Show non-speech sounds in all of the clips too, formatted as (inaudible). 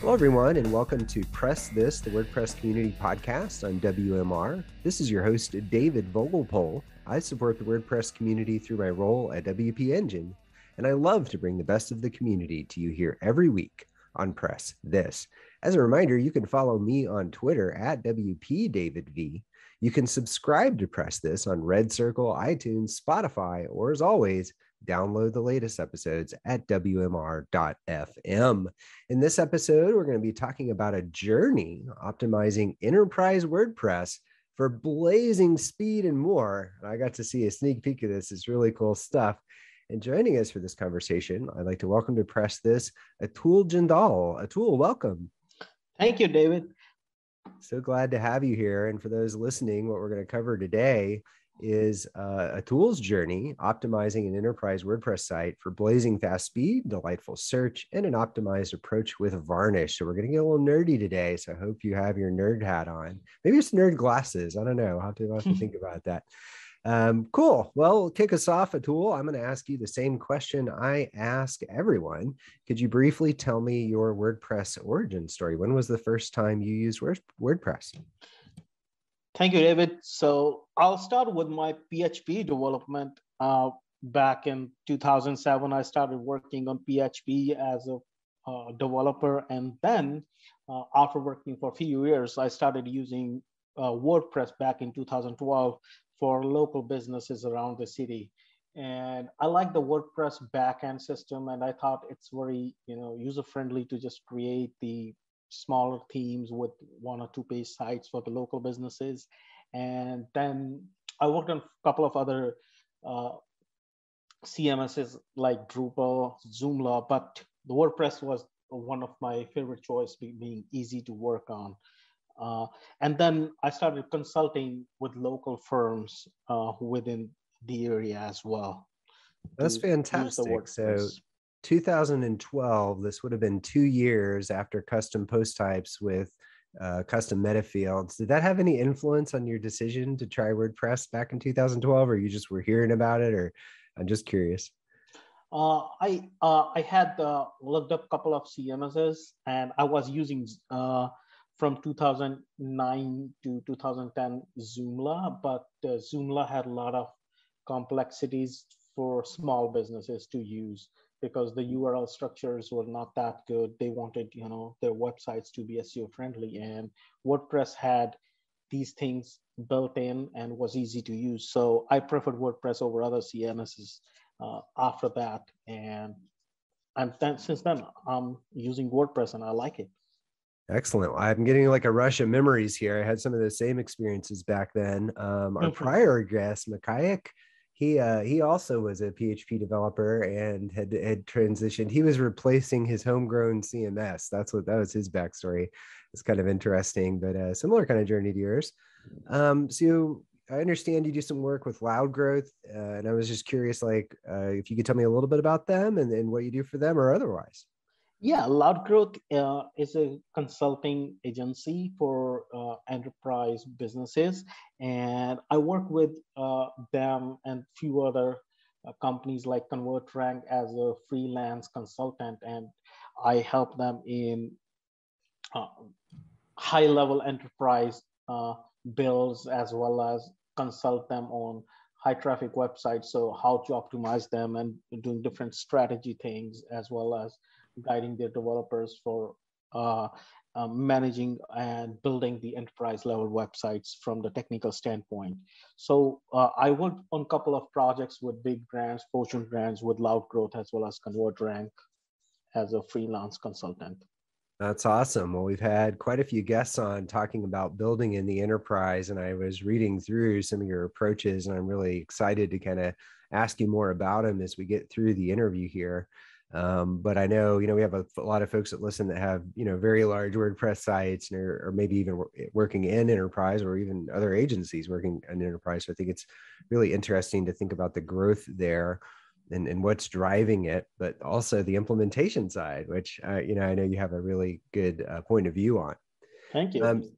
Hello, everyone, and welcome to Press This, the WordPress community podcast on WMR. This is your host, David Vogelpohl. I support the WordPress community through my role at WP Engine, and I love to bring the best of the community to you here every week on Press This. As a reminder, you can follow me on Twitter at WPDavidV. You can subscribe to Press This on Red Circle, iTunes, Spotify, or as always, download the latest episodes at WMR.fm. In this episode, we're going to be talking about a journey optimizing enterprise WordPress for blazing speed and more. And I got to see a sneak peek of this. It's really cool stuff. And joining us for this conversation, I'd like to welcome to press this Atul Jindal. Atul, welcome. Thank you, David. So glad to have you here. And for those listening, what we're going to cover today is uh, Atul's journey optimizing an enterprise WordPress site for blazing fast speed, delightful search, and an optimized approach with Varnish. So we're going to get a little nerdy today. So I hope you have your nerd hat on. Maybe it's nerd glasses. I don't know. I'll have to, have to (laughs) think about that. Um, cool. Well, kick us off, Atul. I'm going to ask you the same question I ask everyone. Could you briefly tell me your WordPress origin story? When was the first time you used WordPress? Thank you, David. So I'll start with my PHP development. Uh, back in 2007, I started working on PHP as a uh, developer. And then uh, after working for a few years, I started using uh, WordPress back in 2012 for local businesses around the city. And I like the WordPress backend system, and I thought it's very, you know, user friendly to just create the smaller teams with one or two page sites for the local businesses. And then I worked on a couple of other uh, CMSs like Drupal, Joomla, but the WordPress was one of my favorite choice being easy to work on. Uh, and then I started consulting with local firms uh, within the area as well. That's fantastic. So 2012, this would have been two years after custom post types with uh, custom meta fields. Did that have any influence on your decision to try WordPress back in 2012, or you just were hearing about it? Or I'm just curious. Uh, I uh, I had uh, looked up a couple of CMSs, and I was using uh, from 2009 to 2010 Joomla, but uh, Joomla had a lot of complexities for small businesses to use because the URL structures were not that good. They wanted, you know, their websites to be SEO friendly, and WordPress had these things built in and was easy to use. So I preferred WordPress over other CMSs uh, after that, and and then since then I'm using WordPress and I like it. Excellent. I'm getting like a rush of memories here. I had some of the same experiences back then. Um, our prior guest, Mikayak, he uh, he also was a PHP developer and had had transitioned. He was replacing his homegrown CMS. That's what that was his backstory. It's kind of interesting, but a similar kind of journey to yours. Um, so I understand you do some work with Loud Growth, uh, and I was just curious, like, uh, if you could tell me a little bit about them and, and what you do for them, or otherwise. Yeah, Loud Growth uh, is a consulting agency for uh, enterprise businesses, and I work with uh, them and few other uh, companies like ConvertRank as a freelance consultant, and I help them in uh, high-level enterprise uh, builds as well as consult them on high traffic websites. So how to optimize them and doing different strategy things as well as guiding their developers for uh, uh, managing and building the enterprise level websites from the technical standpoint. So uh, I worked on a couple of projects with big brands, Fortune brands with Loud Growth as well as ConvertRank as a freelance consultant. That's awesome. Well, we've had quite a few guests on talking about building in the enterprise, and I was reading through some of your approaches, and I'm really excited to kind of ask you more about them as we get through the interview here. Um, but I know, you know, we have a, a, lot of folks that listen that have, you know, very large WordPress sites or, or maybe even eh, working in enterprise or even other agencies working in enterprise. So I think it's really interesting to think about the growth there and, and what's driving it, but also the implementation side, which, uh, you know, I know you have a really good uh, point of view on. Thank you. Um,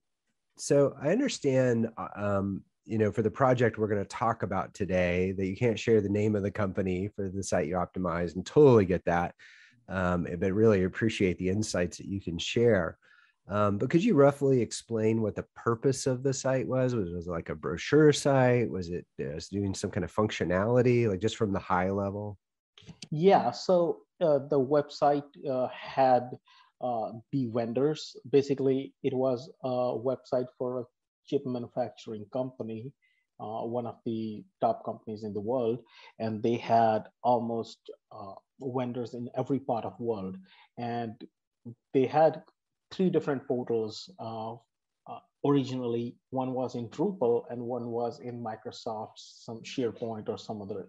so I understand, uh, um, you know, for the project we're going to talk about today, that you can't share the name of the company for the site you optimize, and totally get that. um, but really appreciate the insights that you can share. Um, but could you roughly explain what the purpose of the site was? Was it like a brochure site? Was it uh, doing some kind of functionality, like just from the high level? Yeah, so uh, the website uh, had uh, the vendors. Basically, it was a website for a chip manufacturing company, uh, one of the top companies in the world, and they had almost uh, vendors in every part of the world. And they had three different portals uh, uh, originally. One was in Drupal and one was in Microsoft, some SharePoint or some other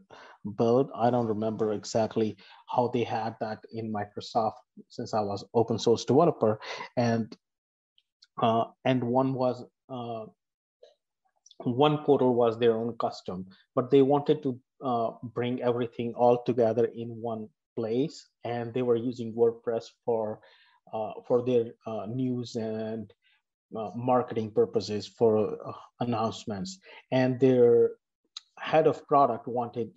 build. I don't remember exactly how they had that in Microsoft since I was open source developer. And uh, and one was uh, one portal was their own custom, but they wanted to uh, bring everything all together in one place, and they were using WordPress for uh, for their uh, news and uh, marketing purposes for announcements. And their head of product wanted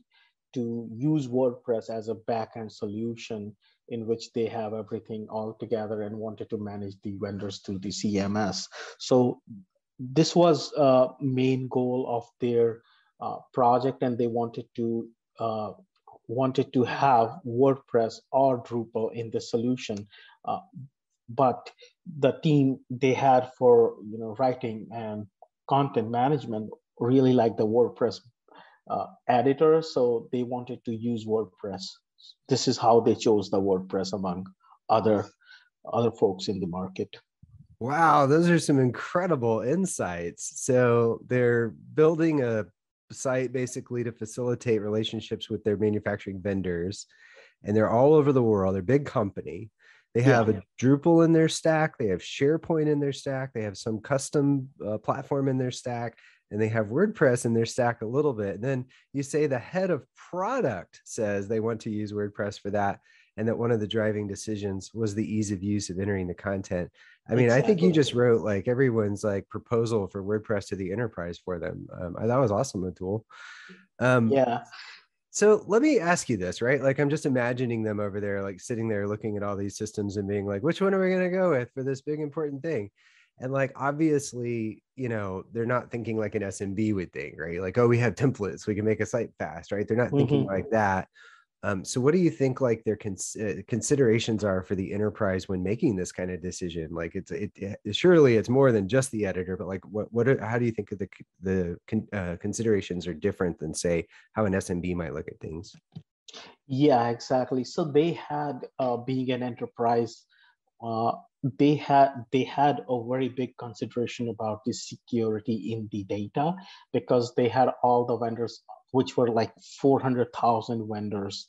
to use WordPress as a backend solution in which they have everything all together and wanted to manage the vendors through the CMS. So this was a main goal of their uh, project, and they wanted to uh, wanted to have WordPress or Drupal in the solution uh, but the team they had for you know writing and content management really liked the WordPress uh, editor, so they wanted to use WordPress. This is how they chose the WordPress among other other folks in the market. Wow, those are some incredible insights. So they're building a site basically to facilitate relationships with their manufacturing vendors, and they're all over the world. They're a big company. They have yeah. a Drupal in their stack. They have SharePoint in their stack. They have some custom uh, platform in their stack, and they have WordPress in their stack a little bit. And then you say the head of product says they want to use WordPress for that, and that one of the driving decisions was the ease of use of entering the content. I mean, exactly. I think you just wrote like everyone's like proposal for WordPress to the enterprise for them. Um, that was awesome, Atul. Um, yeah. So let me ask you this, right? Like I'm just imagining them over there, like sitting there looking at all these systems and being like, which one are we going to go with for this big important thing? And like obviously, you know, they're not thinking like an SMB would think, right? Like, oh, we have templates, we can make a site fast, right? They're not mm-hmm. thinking like that. Um, so, what do you think like their cons- uh, considerations are for the enterprise when making this kind of decision? Like, it's it, it, surely it's more than just the editor, but like, what what are, how do you think the the con- uh, considerations are different than say how an SMB might look at things? Yeah, exactly. So they had uh, being an enterprise, uh, they had they had a very big consideration about the security in the data because they had all the vendors which were like 400,000 vendors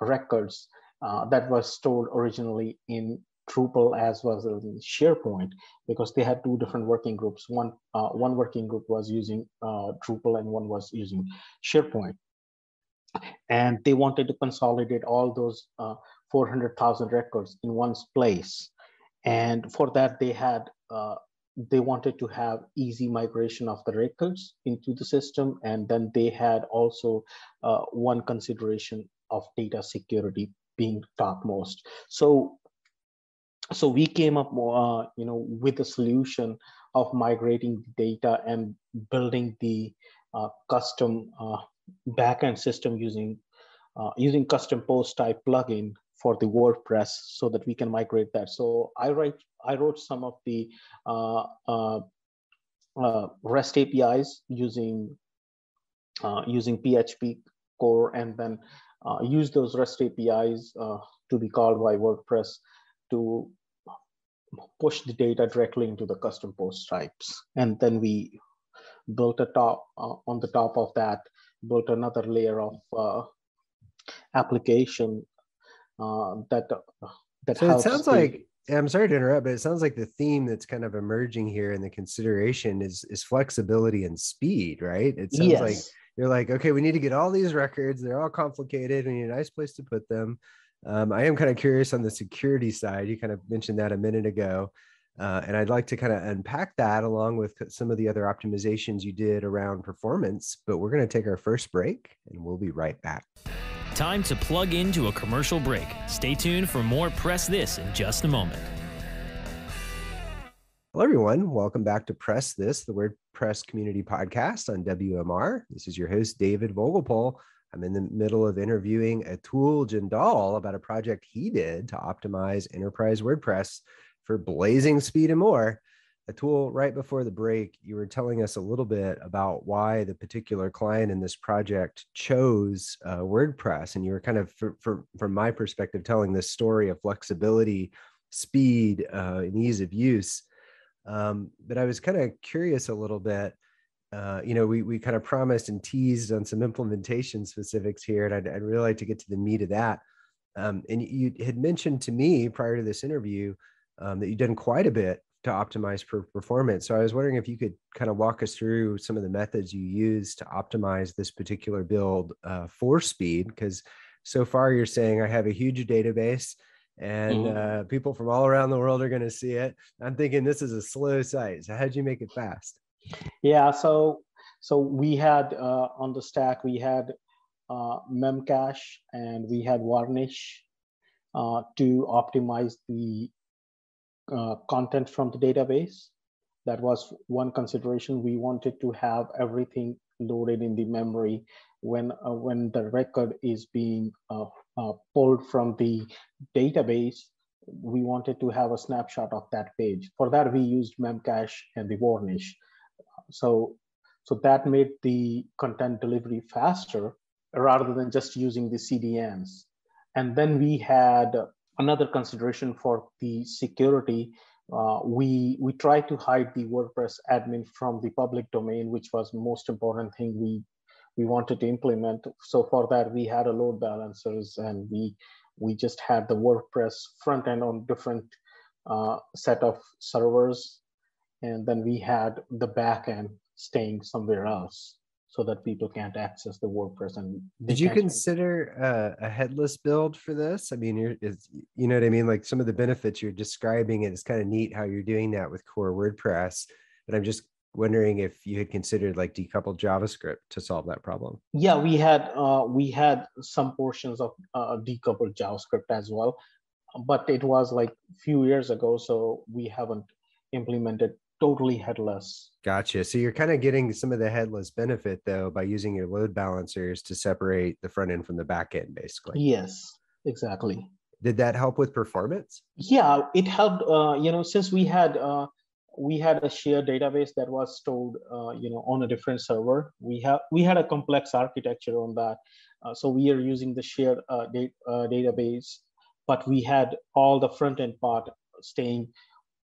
records uh, that was stored originally in Drupal as well as in SharePoint because they had two different working groups. One uh, one working group was using uh, Drupal and one was using SharePoint, and they wanted to consolidate all those uh, 400,000 records in one place. And for that, they had uh, they wanted to have easy migration of the records into the system. And then they had also uh, one consideration of data security being topmost. So, so we came up, uh, you know, with a solution of migrating data and building the uh, custom uh, backend system using uh, using custom post type plugin for the WordPress so that we can migrate that. So I write, I wrote some of the uh, uh, uh, REST APIs using uh, using PHP core, and then uh, use those REST APIs uh, to be called by WordPress to push the data directly into the custom post types, and then we built a top on the top of that, built another layer of application uh, that uh, that so it sounds the, like i'm sorry to interrupt but it sounds like the theme that's kind of emerging here in the consideration is is flexibility and speed right it sounds yes. like you're like okay we need to get all these records they're all complicated we need a nice place to put them um, i am kind of curious on the security side you kind of mentioned that a minute ago uh, and I'd like to kind of unpack that along with some of the other optimizations you did around performance. But we're going to take our first break and we'll be right back. Time to plug into a commercial break. Stay tuned for more Press This in just a moment. Hello, everyone. Welcome back to Press This, the WordPress community podcast on WMR. This is your host, David Vogelpohl. I'm in the middle of interviewing Atul Jindal about a project he did to optimize enterprise WordPress for blazing speed and more. Atul, right before the break, you were telling us a little bit about why the particular client in this project chose uh, WordPress. And you were kind of, for, for, from my perspective, telling this story of flexibility, speed, uh, and ease of use. Um, but I was kind of curious a little bit. Uh, you know, we we kind of promised and teased on some implementation specifics here, and I'd, I'd really like to get to the meat of that. Um, and you had mentioned to me prior to this interview um, that you've done quite a bit to optimize for performance. So I was wondering if you could kind of walk us through some of the methods you use to optimize this particular build uh, for speed, because so far you're saying I have a huge database and mm-hmm. uh, people from all around the world are going to see it. I'm thinking this is a slow site. So how'd you make it fast? Yeah, so so we had uh, on the stack we had uh, Memcache and we had Varnish uh, to optimize the uh, content from the database. That was one consideration. We wanted to have everything loaded in the memory when uh, when the record is being uh, uh, pulled from the database, we wanted to have a snapshot of that page. For that, we used Memcache and the Varnish. So, so that made the content delivery faster rather than just using the CDNs. And then we had another consideration for the security. Uh, we we tried to hide the WordPress admin from the public domain, which was most important thing we we wanted to implement. So for that, we had a load balancers and we we just had the WordPress front end on different uh, set of servers. And then we had the back end staying somewhere else so that people can't access the WordPress. And did you consider uh, a headless build for this? I mean, you're, is, you know what I mean? Like some of the benefits you're describing, it is kind of neat how you're doing that with core WordPress. But I'm just wondering if you had considered like decoupled JavaScript to solve that problem. Yeah, we had uh, we had some portions of uh, decoupled JavaScript as well, but it was like a few years ago, so we haven't implemented totally headless. Gotcha. So you're kind of getting some of the headless benefit though by using your load balancers to separate the front end from the back end, basically. Yes, exactly. Did that help with performance? Yeah, it helped. Uh, you know, since we had uh, we had a shared database that was stored uh, you know on a different server we have we had a complex architecture on that uh, so we are using the shared uh, da- uh, database but we had all the front end part staying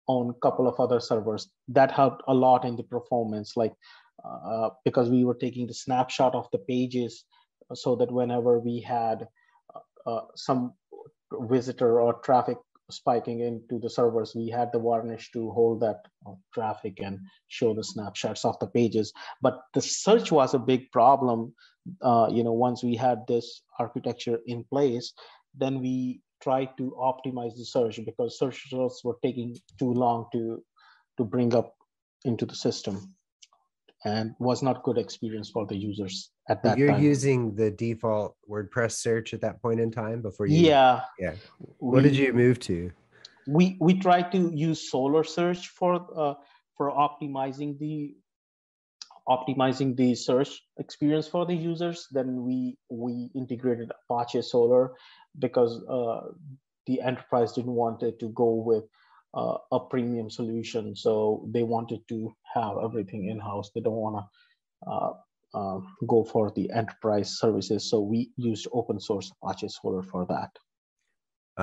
on a couple of other servers that helped a lot in the performance like uh, because we were taking the snapshot of the pages so that whenever we had uh, some visitor or traffic spiking into the servers, we had the varnish to hold that uh, traffic and show the snapshots of the pages. But the search was a big problem. Uh, you know, once we had this architecture in place, then we tried to optimize the search because search results were taking too long to to bring up into the system and was not good experience for the users at that you're time. using the default wordpress search at that point in time before you yeah. Yeah. What we, did you move to? We we tried to use Solr search for uh, for optimizing the optimizing the search experience for the users then we we integrated apache Solr because uh, the enterprise didn't want it to go with uh, a premium solution. So they wanted to have everything in house. They don't want to uh, uh, go for the enterprise services. So we used open source Apache Solr for that.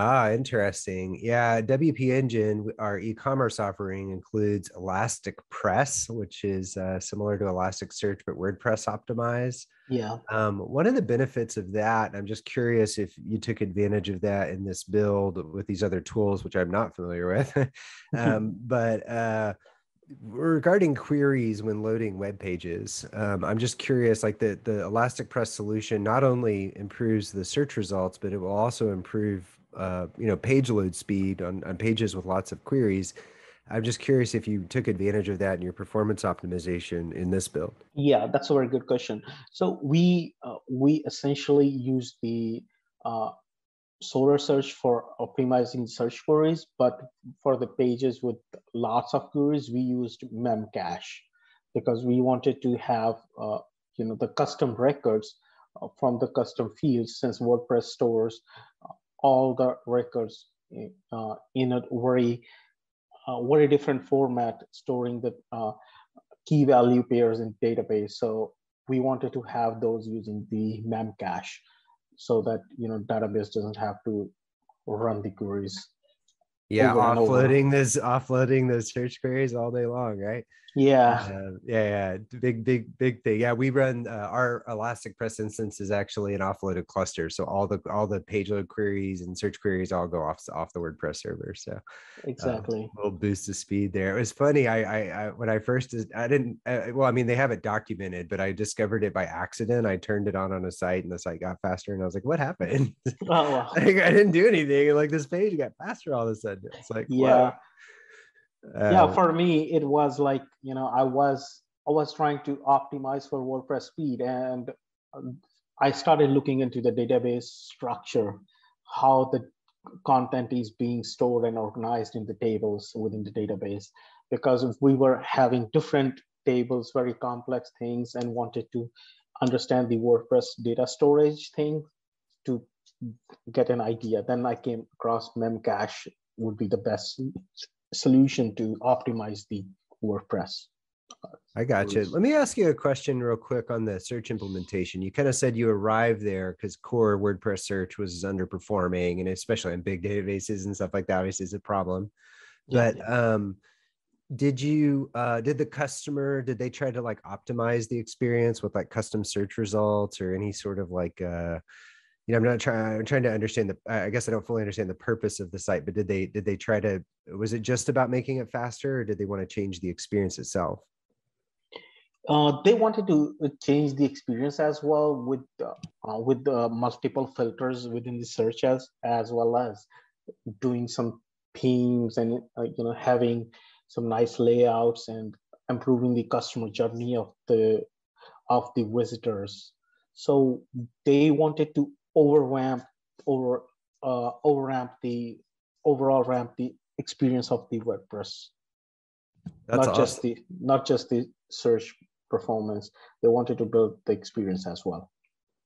Ah, interesting. Yeah, WP Engine, our e-commerce offering includes Elastic Press, which is uh, similar to Elasticsearch but WordPress optimized. Yeah. Um, one of the benefits of that, I'm just curious if you took advantage of that in this build with these other tools, which I'm not familiar with. (laughs) (laughs) um, but uh, regarding queries when loading web pages, um, I'm just curious. Like the the Elastic Press solution not only improves the search results, but it will also improve uh, you know page load speed on, on pages with lots of queries I'm just curious if you took advantage of that in your performance optimization in this build. Yeah, that's a very good question. So we uh, we essentially use the uh, Solr search for optimizing search queries, but for the pages with lots of queries, we used Memcache because we wanted to have uh, you know the custom records uh, from the custom fields since WordPress stores uh, all the records uh, in a very uh, very different format, storing the uh, key value pairs in database. So we wanted to have those using the memcache so that you know database doesn't have to run the queries. Yeah, offloading this offloading those search queries all day long, right? Yeah. Uh, yeah, yeah, big, big, big thing. Yeah, we run uh, our Elastic Press instance is actually an offloaded cluster, so all the all the page load queries and search queries all go off off the WordPress server. So uh, exactly, uh, little boost of speed there. It was funny. I, I, I when I first I didn't. Uh, well, I mean they have it documented, but I discovered it by accident. I turned it on on a site, and the site got faster, and I was like, "What happened?" Oh, wow. (laughs) I didn't do anything. Like this page got faster all of a sudden. It's like, yeah. Wow uh, yeah for me it was like you know i was i was trying to optimize for wordpress speed and um, i started looking into the database structure how the content is being stored and organized in the tables within the database because if we were having different tables very complex things and wanted to understand the wordpress data storage thing to get an idea. Then i came across memcache would be the best solution to optimize the WordPress. I got you. Let me ask you a question real quick on the search implementation. You kind of said you arrived there because core WordPress search was underperforming, and especially in big databases and stuff like that, obviously is a problem. But yeah. um, did you uh, did the customer did they try to like optimize the experience with like custom search results or any sort of like uh, you know, I'm not trying. I'm trying to understand the. I guess I don't fully understand the purpose of the site. But did they did they try to? Was it just about making it faster, or did they want to change the experience itself? Uh, they wanted to uh, change the experience as well with uh, uh, with uh, multiple filters within the search as as well as doing some themes and uh, you know having some nice layouts and improving the customer journey of the of the visitors. So they wanted to overramp over uh, overramp the overall ramp the experience of the WordPress. That's not awesome. just the not just the search performance. They wanted to build the experience as well.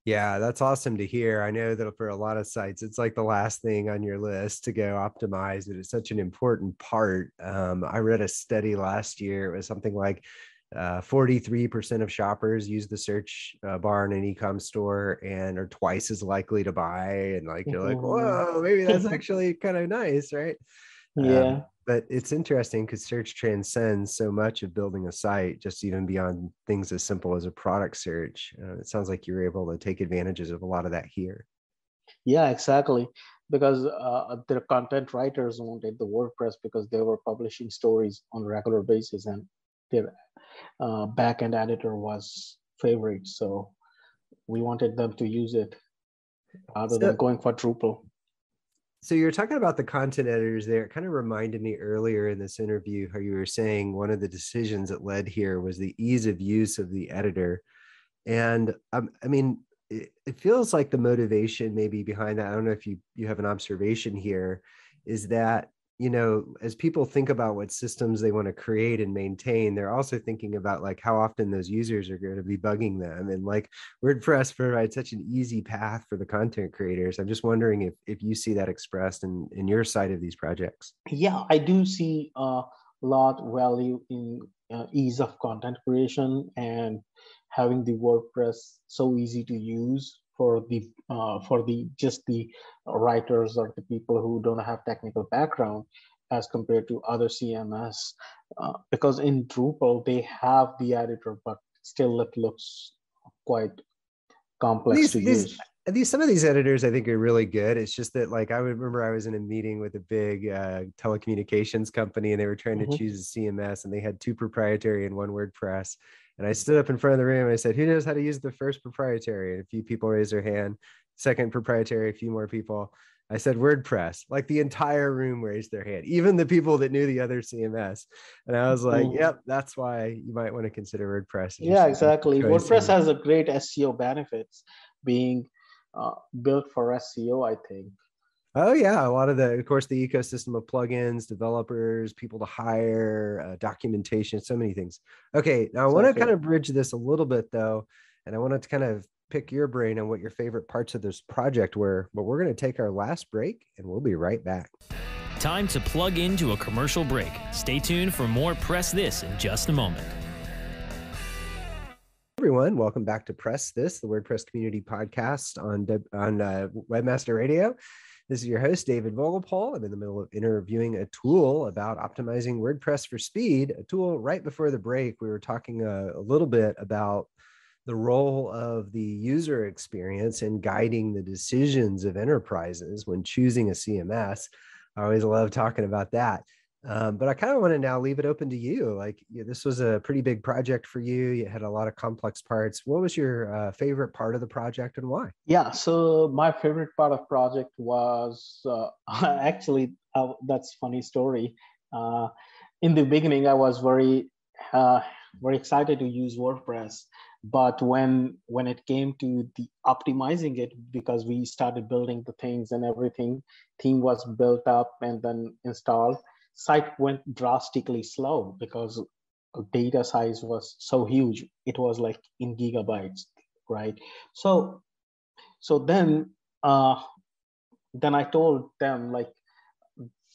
Yeah, that's awesome to hear. I know that for a lot of sites, it's like the last thing on your list to go optimize. It is such an important part. Um, I read a study last year. It was something like uh, 43% of shoppers use the search uh, bar in an e-com store and are twice as likely to buy and like you're like whoa maybe (laughs) that's actually kind of nice right? Yeah. um, but it's interesting because search transcends so much of building a site just even beyond things as simple as a product search. Uh, it sounds like you were able to take advantages of a lot of that here. Yeah exactly. Because uh, their content writers wanted the wordpress because they were publishing stories on a regular basis and their uh, backend editor was favorite. So we wanted them to use it rather so, than going for Drupal. So you're talking about the content editors there. It kind of reminded me earlier in this interview how you were saying one of the decisions that led here was the ease of use of the editor. And um, I mean, it, it feels like the motivation maybe behind that. I don't know if you you have an observation here, is that you know as people think about what systems they want to create and maintain they're also thinking about like how often those users are going to be bugging them and like wordpress provides such an easy path for the content creators. I'm just wondering if if you see that expressed in in your side of these projects. Yeah i do see a lot value in uh, ease of content creation and having the wordpress so easy to use for the uh, for the just the writers or the people who don't have technical background as compared to other CMS uh, because in Drupal they have the editor but still it looks quite complex to use. These some of these editors I think are really good. It's just that like I remember I was in a meeting with a big uh, telecommunications company and they were trying mm-hmm. to choose a CMS and they had two proprietary and one WordPress and I stood up in front of the room and I said, Who knows how to use the first proprietary? And a few people raised their hand. Second proprietary, a few more people. I said WordPress. Like the entire room raised their hand, even the people that knew the other CMS. And I was like, mm-hmm. "Yep, that's why you might want to consider WordPress." Yeah, exactly. WordPress has a great SEO benefits, being uh, built for SEO. I think. Oh yeah, a lot of the, of course, the ecosystem of plugins, developers, people to hire, uh, documentation, so many things. Okay, now I want to kind of bridge this a little bit though, and I want to kind of pick your brain on what your favorite parts of this project were. But we're going to take our last break, and we'll be right back. Time to plug into a commercial break. Stay tuned for more Press This in just a moment everyone. Welcome back to Press This, the WordPress community podcast on on uh, Webmaster Radio. This is your host, David Vogelpohl. I'm in the middle of interviewing Atul about optimizing WordPress for speed. Atul right before the break, we were talking a, a little bit about the role of the user experience in guiding the decisions of enterprises when choosing a CMS. I always love talking about that. Um, but I kind of want to now leave it open to you. Like yeah, this was a pretty big project for you. You had a lot of complex parts. What was your uh, favorite part of the project and why? Yeah, so my favorite part of project was uh, (laughs) actually uh, that's funny story. Uh, in the beginning, I was very uh, very excited to use WordPress, but when when it came to the optimizing it, because we started building the things and everything, theme was built up and then installed site went drastically slow because data size was so huge. It was like in gigabytes right? So so then uh then i told them like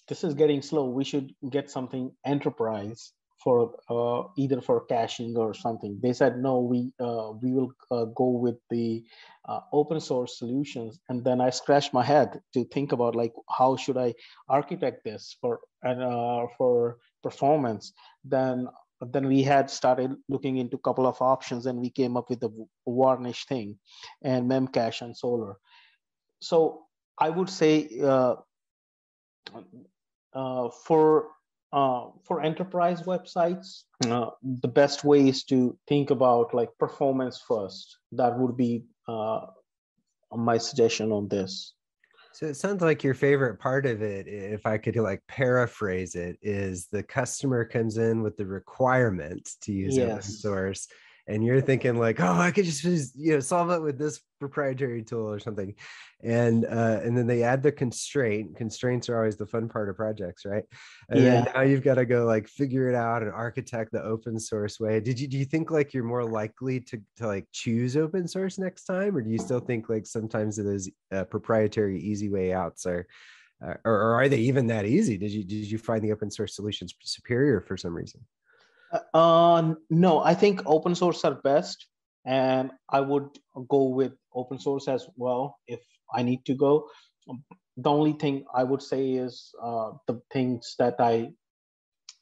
this is getting slow. We should get something enterprise for uh, either for caching or something. They said no, we uh, we will uh, go with the uh, open source solutions. And then I scratched my head to think about like how should I architect this for and uh, for performance. Then then we had started looking into a couple of options, and we came up with the varnish thing, and Memcache and Solr. So I would say. Uh, for uh, for enterprise websites, uh, the best way is to think about like performance first. That would be uh, my suggestion on this. So it sounds like your favorite part of it, if I could like paraphrase it, is the customer comes in with the requirement to use yes. open source and you're thinking like, oh, I could just you know solve it with this proprietary tool or something, and uh, and then they add the constraint. Constraints are always the fun part of projects, right? And yeah. then now you've got to go like figure it out and architect the open source way. Did you do you think like you're more likely to to like choose open source next time, or do you still think like sometimes those uh, proprietary easy way outs are uh, or, or, are they even that easy? Did you did you find the open source solutions superior for some reason? Uh, no, I think open source are best, and I would go with open source as well if I need to go. The only thing I would say is uh, the things that I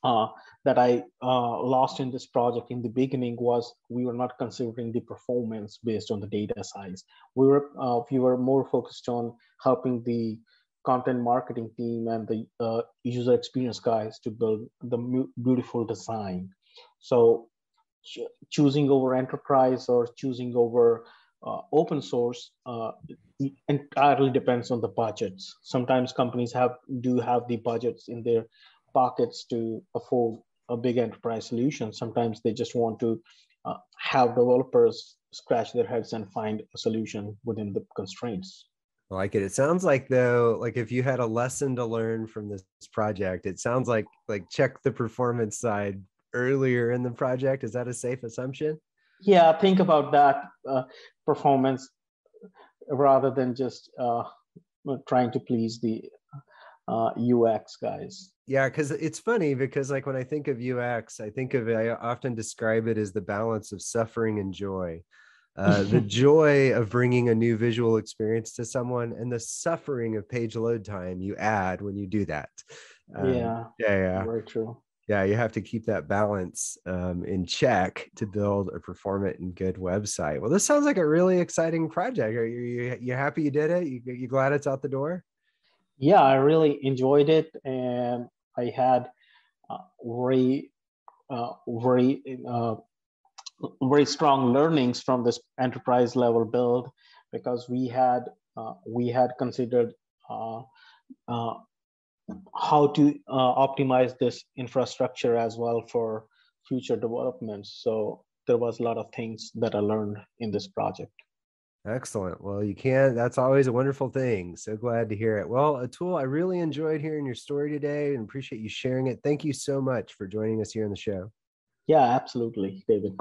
uh, that I uh, lost in this project in the beginning was we were not considering the performance based on the data size. We were uh, we were more focused on helping the content marketing team and the uh, user experience guys to build the beautiful design. So ch- choosing over enterprise or choosing over uh, open source uh, entirely depends on the budgets. Sometimes companies have do have the budgets in their pockets to afford a big enterprise solution. Sometimes they just want to uh, have developers scratch their heads and find a solution within the constraints. I like it. It sounds like though, like if you had a lesson to learn from this project, it sounds like like check the performance side earlier in the project. Is that a safe assumption? Yeah, think about that uh, performance rather than just uh, trying to please the uh, UX guys. Yeah, because it's funny because like when I think of UX, I think of it, I often describe it as the balance of suffering and joy. Uh, the (laughs) joy of bringing a new visual experience to someone and the suffering of page load time you add when you do that. Um, yeah. Yeah. Yeah. Very true. Yeah. You have to keep that balance um, in check to build a performant and good website. Well, this sounds like a really exciting project. Are you, you, you happy you did it? You, you glad it's out the door? Yeah, I really enjoyed it. And I had uh, very, uh, very, uh, very strong learnings from this enterprise level build because we had uh, we had considered uh, uh, how to uh, optimize this infrastructure as well for future developments. So there was a lot of things that I learned in this project. Excellent. Well, you can. That's always a wonderful thing. So glad to hear it. Well, Atul, I really enjoyed hearing your story today and appreciate you sharing it. Thank you so much for joining us here on the show. Yeah, absolutely, David.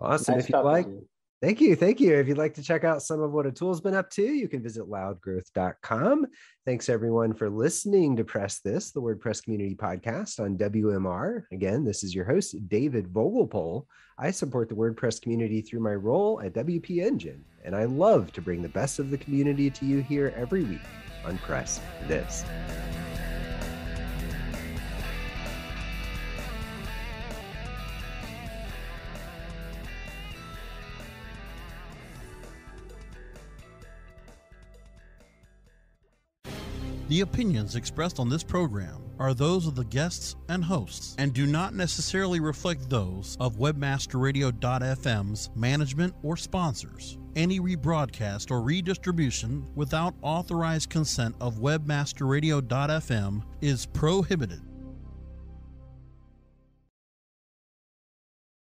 Awesome. Nice if you'd like, you. Thank you. Thank you. If you'd like to check out some of what Atul's been up to, you can visit loudgrowth.com. Thanks everyone for listening to Press This, the WordPress community podcast on WMR. Again, this is your host, David Vogelpohl. I support the WordPress community through my role at WP Engine, and I love to bring the best of the community to you here every week on Press This. The opinions expressed on this program are those of the guests and hosts and do not necessarily reflect those of WebmasterRadio.fm's management or sponsors. Any rebroadcast or redistribution without authorized consent of WebmasterRadio.fm is prohibited.